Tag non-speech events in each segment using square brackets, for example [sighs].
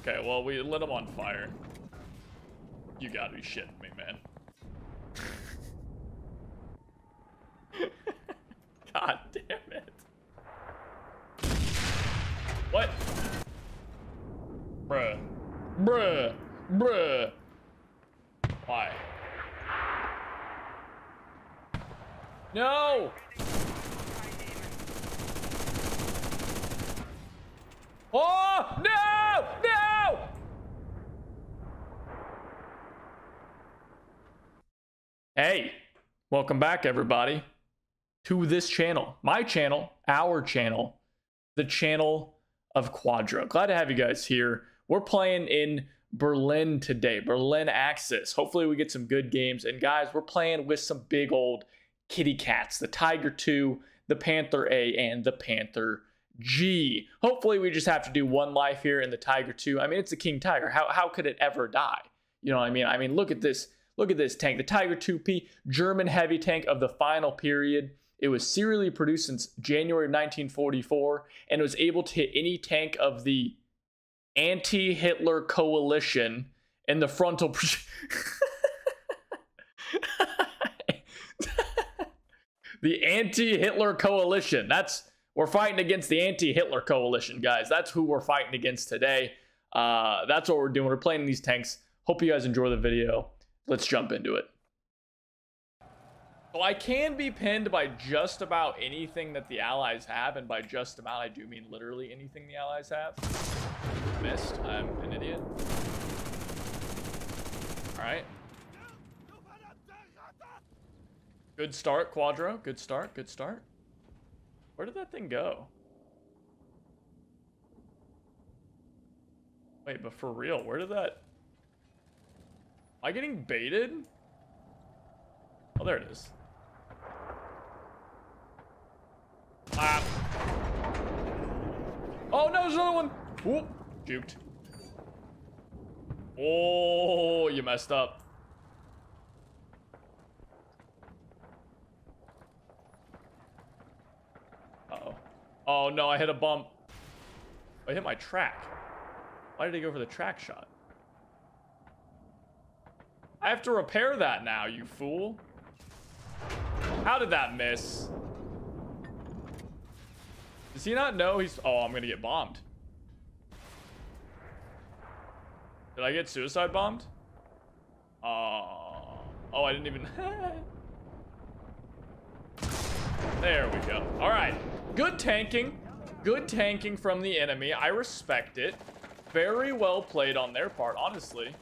Okay, well, we lit him on fire. You gotta be shitting me, man. [laughs] God damn it. What? Bruh. Bruh. Bruh. Why? No! Oh! No! No! Hey, welcome back, everybody, to this channel. My channel, our channel, the channel of Quadro. Glad to have you guys here. We're playing in Berlin today, Berlin Axis. Hopefully, we get some good games. And guys, we're playing with some big old kitty cats the Tiger 2, the Panther A, and the Panther G. Hopefully, we just have to do one life here in the Tiger 2. I mean, it's a King Tiger. How, how could it ever die? You know what I mean? I mean, look at this. Look at this tank. The Tiger 2P, German heavy tank of the final period. It was serially produced since January 1944 and was able to hit any tank of the anti Hitler coalition in the frontal. [laughs] the anti Hitler coalition. That's we're fighting against the anti-Hitler coalition, guys. That's who we're fighting against today. Uh, that's what we're doing. We're playing these tanks. Hope you guys enjoy the video. Let's jump into it. So I can be pinned by just about anything that the allies have, and by just about I do mean literally anything the allies have. Missed. I'm an idiot. All right. Good start, Quadro. Good start. Good start. Where did that thing go? Wait, but for real, where did that... Am I getting baited? Oh, there it is. Ah. Oh, no, there's another one. Whoop. Juked. Oh, you messed up. Oh Oh, no, I hit a bump. I hit my track. Why did he go for the track shot? I have to repair that now, you fool. How did that miss? Does he not know he's... Oh, I'm going to get bombed. Did I get suicide bombed? Oh, oh I didn't even... [laughs] there we go. All right. Good tanking. Good tanking from the enemy. I respect it. Very well played on their part, honestly.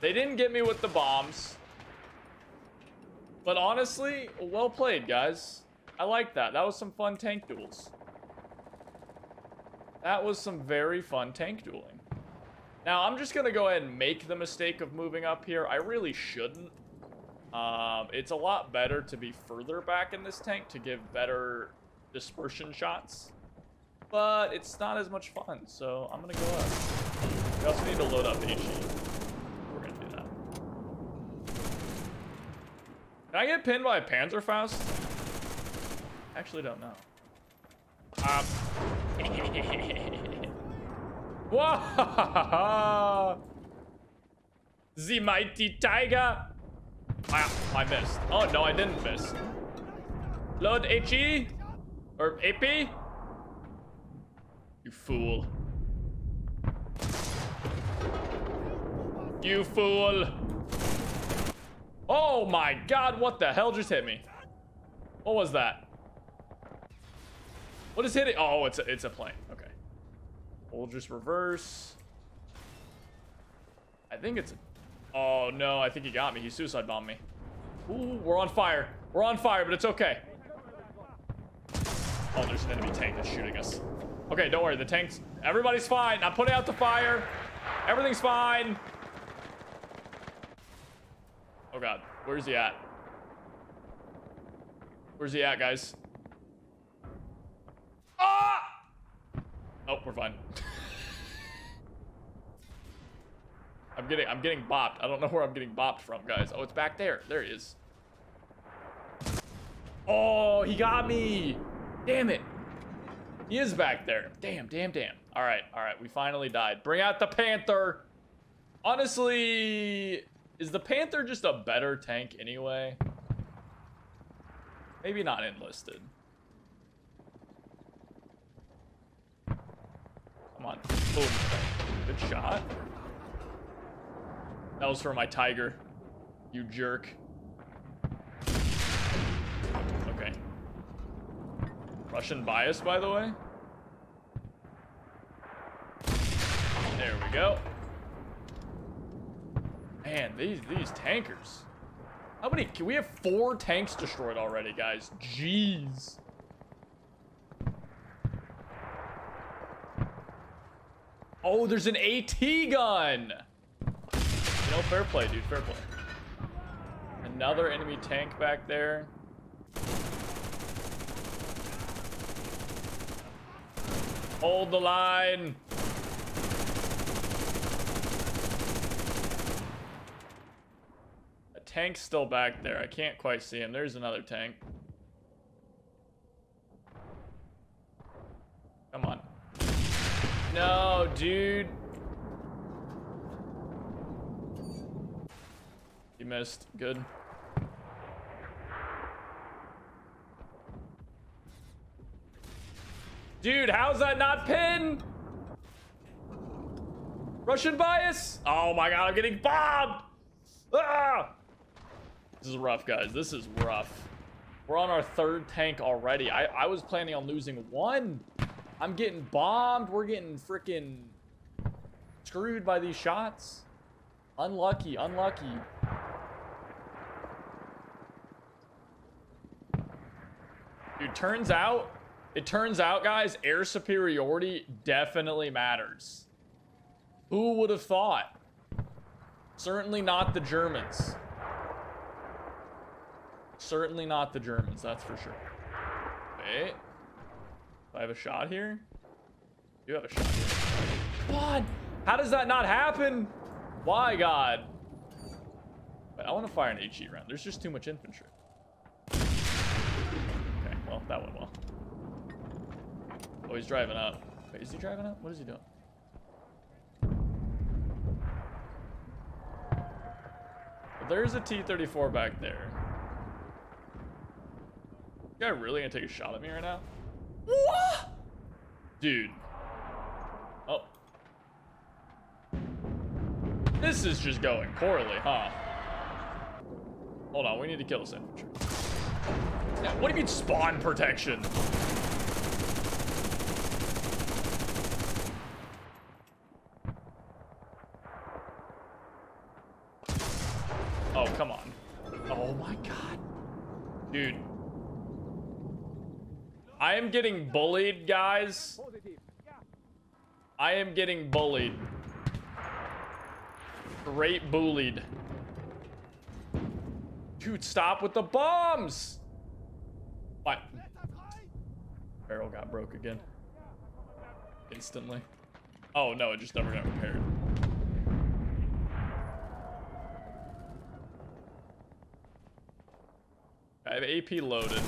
They didn't get me with the bombs. But honestly, well played, guys. I like that. That was some fun tank duels. That was some very fun tank dueling. Now, I'm just going to go ahead and make the mistake of moving up here. I really shouldn't. Um, it's a lot better to be further back in this tank to give better dispersion shots. But it's not as much fun, so I'm gonna go up. We also need to load up HE. We're gonna do that. Can I get pinned by a Panzerfaust? Actually don't know. Um. [laughs] Whoa! [laughs] The mighty tiger! Ah, I missed. Oh, no, I didn't miss. Load HE. Or AP? You fool. You fool. Oh my god, what the hell just hit me? What was that? What is hitting? Oh, it's a, it's a plane. Okay. We'll just reverse. I think it's... Oh, no. I think he got me. He suicide bombed me. Ooh, we're on fire. We're on fire, but it's okay. Oh, there's an enemy tank that's shooting us. Okay, don't worry. The tanks... Everybody's fine. I'm putting out the fire. Everything's fine. Oh, God. Where's he at? Where's he at, guys? Ah! Oh, we're fine. [laughs] I'm getting I'm getting bopped. I don't know where I'm getting bopped from, guys. Oh, it's back there. There he is. Oh, he got me. Damn it. He is back there. Damn, damn, damn. All right, all right. We finally died. Bring out the Panther. Honestly, is the Panther just a better tank anyway? Maybe not enlisted. Come on. Boom. Good shot. That was for my tiger. You jerk. Okay. Russian bias, by the way. There we go. Man, these these tankers. How many? Can we have four tanks destroyed already, guys? Jeez. Oh, there's an AT gun. You know, fair play, dude. Fair play. Another enemy tank back there. Hold the line. Tank's still back there. I can't quite see him. There's another tank. Come on. No, dude. You missed. Good. Dude, how's that not pinned? Russian bias? Oh my god, I'm getting bombed! Ah! This is rough, guys. This is rough. We're on our third tank already. I, I was planning on losing one. I'm getting bombed. We're getting freaking screwed by these shots. Unlucky, unlucky. Dude, turns out, it turns out, guys, air superiority definitely matters. Who would have thought? Certainly not the Germans. Certainly not the Germans, that's for sure. Wait. Do I have a shot here? You have a shot here. On! How does that not happen? Why, God? Wait, I want to fire an HE round. There's just too much infantry. Okay, well, that went well. Oh, he's driving up. Wait, is he driving up? What is he doing? There's a T-34 back there. You guy really gonna take a shot at me right now? What? Dude. Oh. This is just going poorly, huh? Hold on, we need to kill this infantry. Yeah, what do you mean spawn protection? Oh, come on. Oh my god. Dude. I am getting bullied, guys. I am getting bullied. Great bullied. Dude, stop with the bombs! What? Barrel got broke again. Instantly. Oh, no, it just never got repaired. I have AP loaded.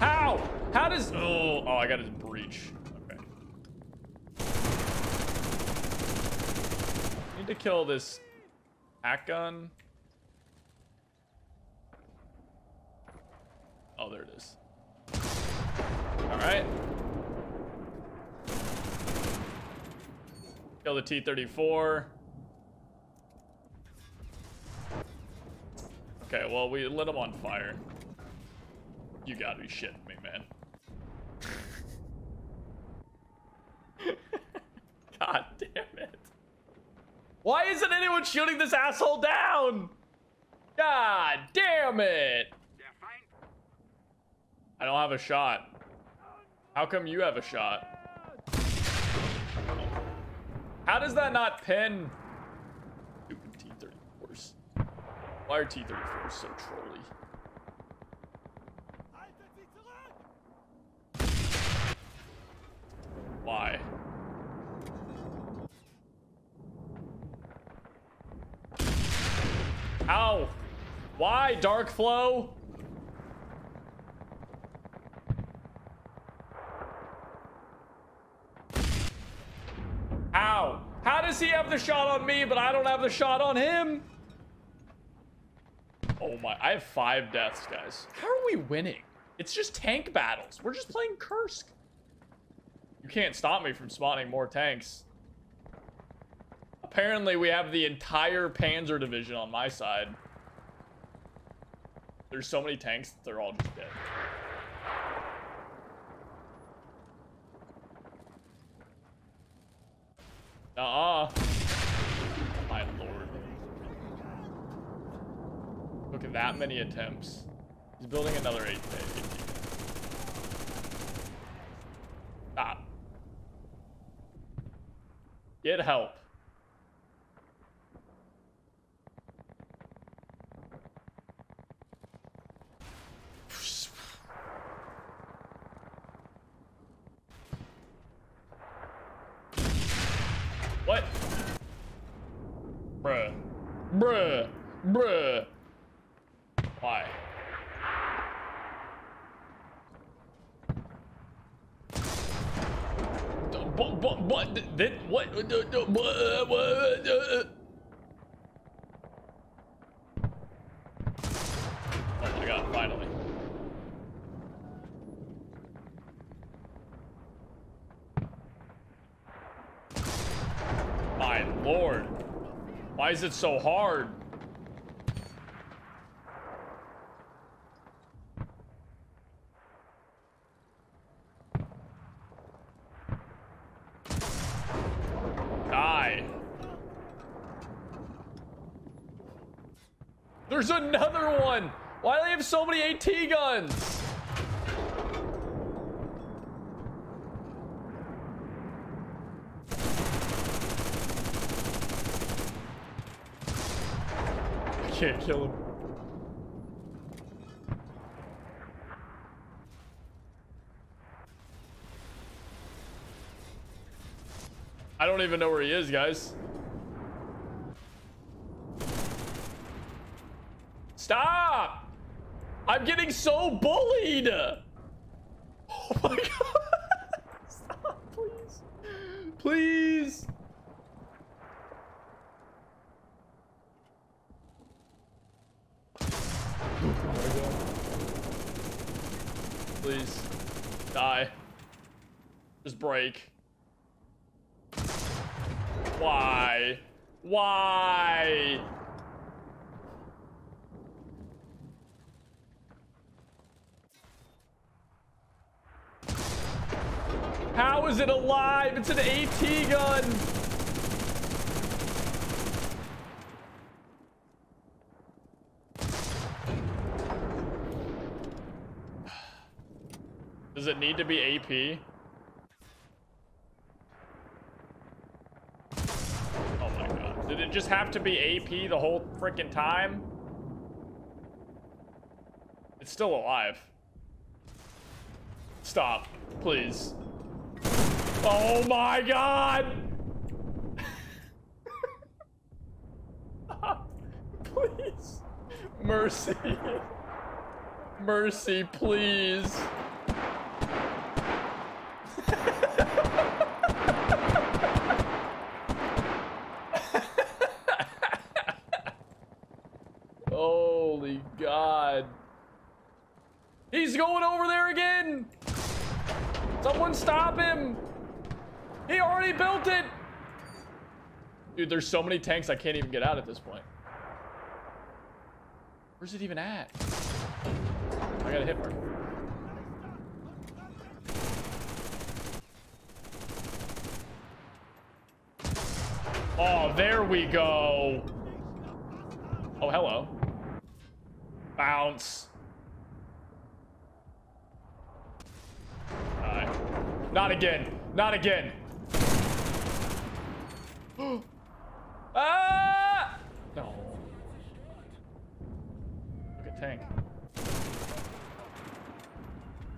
How? How does... Oh, oh, I got his breach. Okay. Need to kill this hack gun. Oh, there it is. All right. Kill the T-34. Okay, well, we lit him on fire. You gotta be shitting me, man. God damn it. Why isn't shooting this asshole down? God damn it. I don't have a shot. How come you have a shot? How does that not pin? Stupid T-34s. Why are T-34s so trolly? Why? Ow. Why, Dark Flow? Ow. How does he have the shot on me, but I don't have the shot on him? Oh my, I have five deaths, guys. How are we winning? It's just tank battles. We're just playing Kursk. You can't stop me from spawning more tanks. Apparently, we have the entire Panzer division on my side. There's so many tanks, they're all just dead. Uh-uh. My lord. Look at that many attempts. He's building another 8 Stop. Get help. What? Bruh. Bruh. Bruh. Why? But, but, but, then, finally. My lord. Why is it so hard? Die. There's another one. Why do they have so many AT guns? I can't kill him. I don't even know where he is, guys. Stop! I'm getting so bullied! Oh my [laughs] god! Stop, please. Please! Please. Die. Just break. Why? Why? How is it alive? It's an AT gun. Does it need to be AP? Oh my god. Did it just have to be AP the whole freaking time? It's still alive. Stop, please. Oh my god! [laughs] please. Mercy. Mercy, please. Holy God. He's going over there again. Someone stop him. He already built it. Dude, there's so many tanks I can't even get out at this point. Where's it even at? I got a hit mark. Oh, there we go. Oh, hello. Bounce. Alright. Not again. Not again. [gasps] ah! No. Look at tank.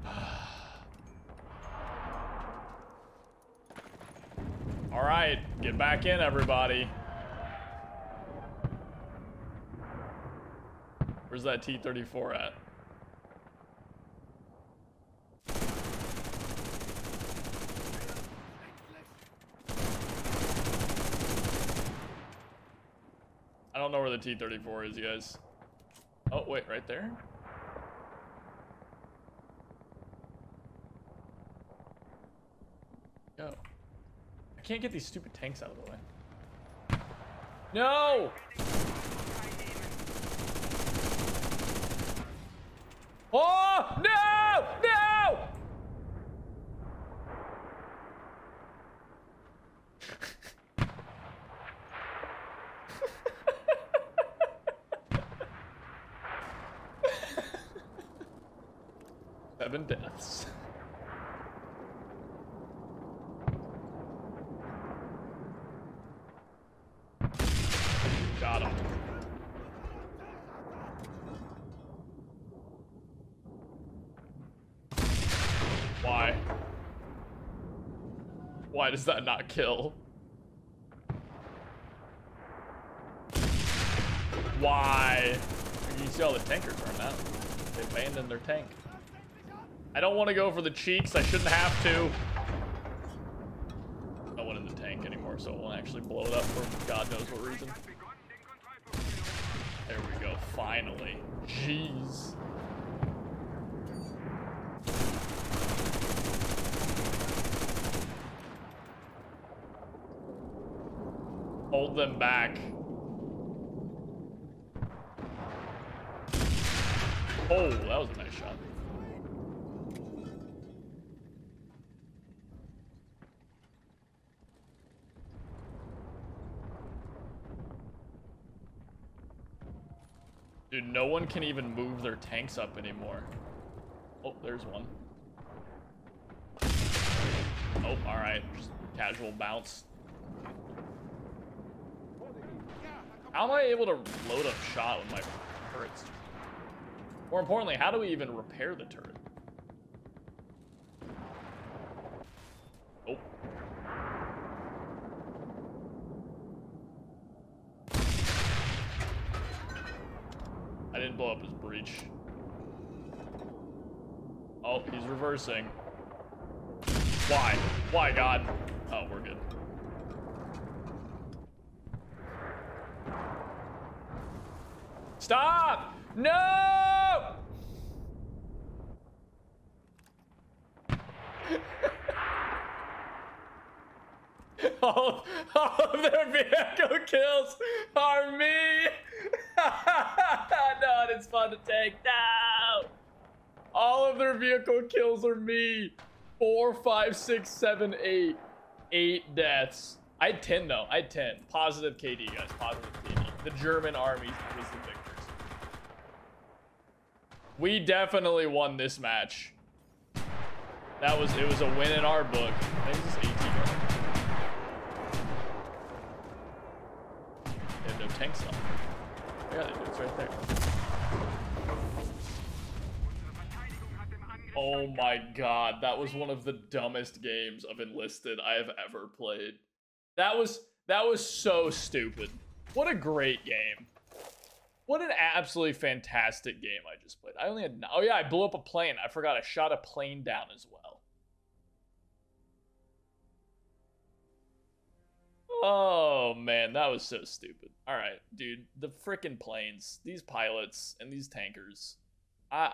[sighs] All right, get back in, everybody. Where's that T-34 at? Don't know where the T-34 is, you guys. Oh, wait, right there? Go. I can't get these stupid tanks out of the way. No! Oh! No! Seven deaths. [laughs] Got him. Why? Why does that not kill? Why? You see all the tankers are now. They abandoned their tank. I don't want to go for the cheeks. I shouldn't have to. No one in the tank anymore, so it won't actually blow it up for God knows what reason. There we go, finally. Jeez. Hold them back. Oh, that was a nice shot. Dude, no one can even move their tanks up anymore. Oh, there's one. Oh, alright. Casual bounce. How am I able to load up shot with my turrets? More importantly, how do we even repair the turret? I didn't blow up his breach. Oh, he's reversing. Why? Why, God? Oh, we're good. Stop! No! All, all of their vehicle kills are me! [laughs] no, it's fun to take. No! All of their vehicle kills are me. Four, five, six, seven, eight. Eight deaths. I had 10 though. I had 10. Positive KD, guys. Positive KD. The German army was the victors. We definitely won this match. That was, it was a win in our book. I think this is 18 They have no tanks left. Yeah, right there. Oh my god, that was one of the dumbest games of Enlisted I have ever played. That was that was so stupid. What a great game. What an absolutely fantastic game I just played. I only had oh yeah, I blew up a plane. I forgot I shot a plane down as well. Oh man, that was so stupid. All right, dude, the freaking planes, these pilots and these tankers. [laughs] I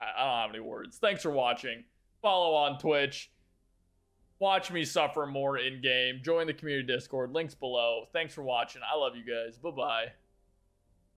I don't have any words. Thanks for watching. Follow on Twitch. Watch me suffer more in game. Join the community Discord. Links below. Thanks for watching. I love you guys. Bye bye.